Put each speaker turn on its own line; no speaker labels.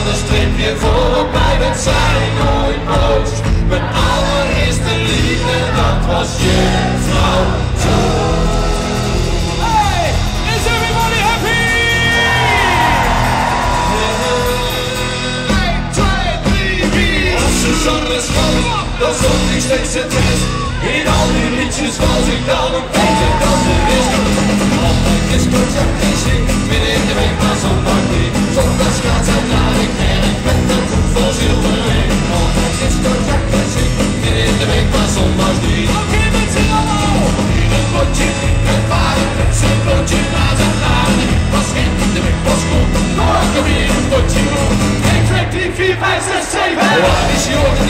aan de strip weer voorbij met zijn nooit boos. Mijn allereerste liefde, dat was je vrouw.
Hey, is everybody happy?
1, 2, 3, 4. Als Suzanne schoot, dan zong ik steeds het rest. In al die liedjes was ik dan ook Saber. What is your